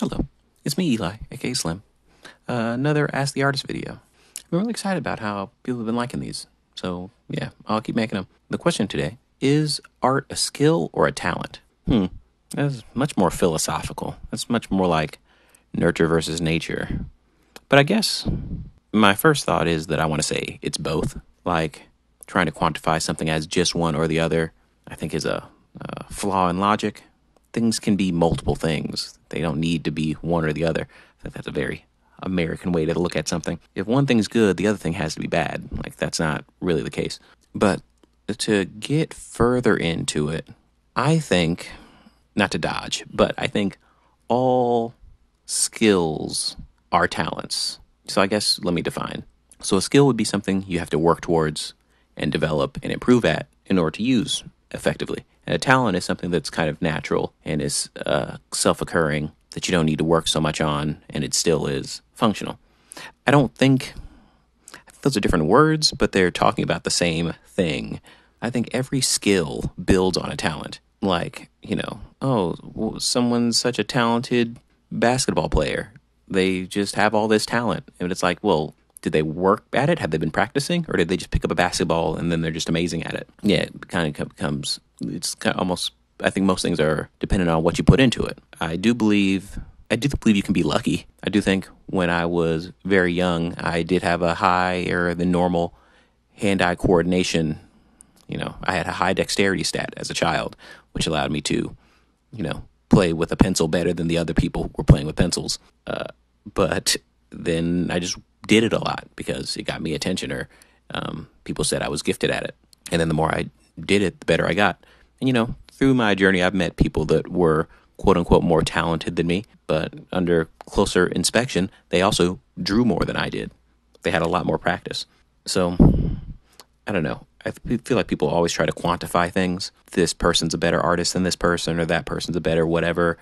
Hello, it's me, Eli, aka Slim. Uh, another Ask the Artist video. I'm really excited about how people have been liking these. So, yeah, I'll keep making them. The question today is art a skill or a talent? Hmm, that's much more philosophical. That's much more like nurture versus nature. But I guess my first thought is that I want to say it's both. Like trying to quantify something as just one or the other, I think is a, a flaw in logic. Things can be multiple things. They don't need to be one or the other. I think that's a very American way to look at something. If one thing's good, the other thing has to be bad. Like that's not really the case. But to get further into it, I think not to dodge, but I think all skills are talents. So I guess let me define. So a skill would be something you have to work towards and develop and improve at in order to use effectively. And a talent is something that's kind of natural and is uh, self occurring that you don't need to work so much on and it still is functional. I don't think, I think those are different words, but they're talking about the same thing. I think every skill builds on a talent. Like, you know, oh, someone's such a talented basketball player. They just have all this talent. And it's like, well, did they work at it? Have they been practicing, or did they just pick up a basketball and then they're just amazing at it? Yeah, it kind of becomes it's kind of almost. I think most things are dependent on what you put into it. I do believe. I do believe you can be lucky. I do think when I was very young, I did have a higher than normal hand-eye coordination. You know, I had a high dexterity stat as a child, which allowed me to, you know, play with a pencil better than the other people were playing with pencils. Uh, but then I just did it a lot because it got me attention or um, people said I was gifted at it. And then the more I did it, the better I got. And you know, through my journey, I've met people that were quote unquote more talented than me, but under closer inspection, they also drew more than I did. They had a lot more practice. So I don't know. I feel like people always try to quantify things. This person's a better artist than this person, or that person's a better whatever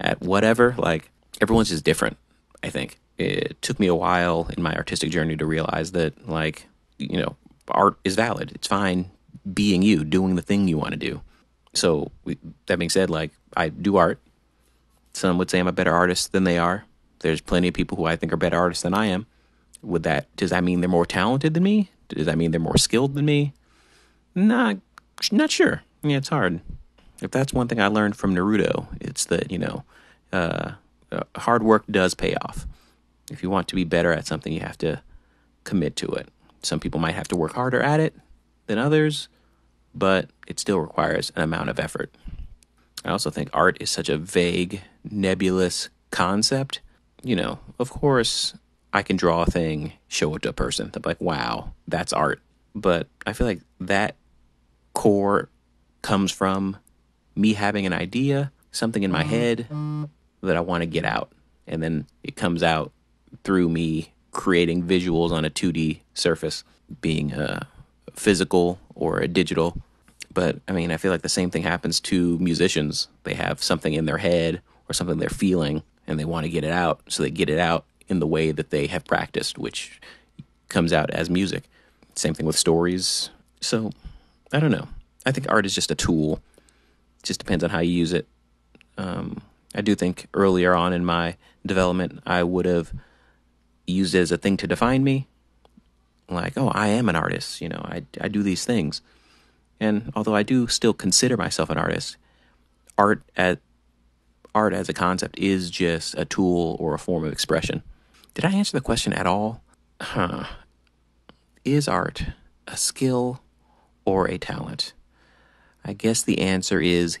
at whatever. Like everyone's just different, I think it took me a while in my artistic journey to realize that like you know art is valid it's fine being you doing the thing you want to do. So we, that being said like i do art. Some would say i'm a better artist than they are. There's plenty of people who i think are better artists than i am. Would that does that mean they're more talented than me? Does that mean they're more skilled than me? Not not sure. Yeah it's hard. If that's one thing i learned from naruto it's that you know uh, uh hard work does pay off. If you want to be better at something, you have to commit to it. Some people might have to work harder at it than others, but it still requires an amount of effort. I also think art is such a vague, nebulous concept. You know, of course, I can draw a thing, show it to a person. They're like, wow, that's art. But I feel like that core comes from me having an idea, something in my head that I want to get out. And then it comes out through me creating visuals on a 2D surface, being a physical or a digital. But I mean, I feel like the same thing happens to musicians. They have something in their head or something they're feeling and they want to get it out. So they get it out in the way that they have practiced, which comes out as music. Same thing with stories. So I don't know. I think art is just a tool. It just depends on how you use it. Um, I do think earlier on in my development, I would have used it as a thing to define me. Like, oh, I am an artist. You know, I, I do these things. And although I do still consider myself an artist, art at art as a concept is just a tool or a form of expression. Did I answer the question at all? Huh. Is art a skill or a talent? I guess the answer is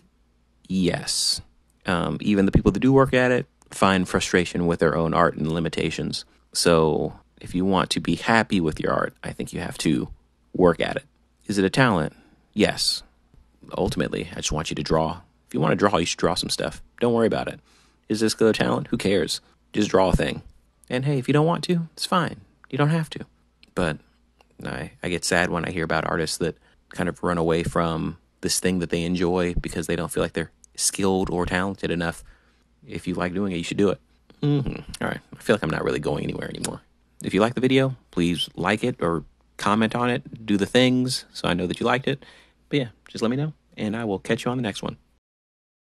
yes. Um, even the people that do work at it find frustration with their own art and limitations. So if you want to be happy with your art, I think you have to work at it. Is it a talent? Yes. Ultimately, I just want you to draw. If you want to draw, you should draw some stuff. Don't worry about it. Is this a talent? Who cares? Just draw a thing. And hey, if you don't want to, it's fine. You don't have to. But I, I get sad when I hear about artists that kind of run away from this thing that they enjoy because they don't feel like they're skilled or talented enough. If you like doing it, you should do it. Mm-hmm. All right. I feel like I'm not really going anywhere anymore. If you like the video, please like it or comment on it. Do the things so I know that you liked it. But yeah, just let me know, and I will catch you on the next one.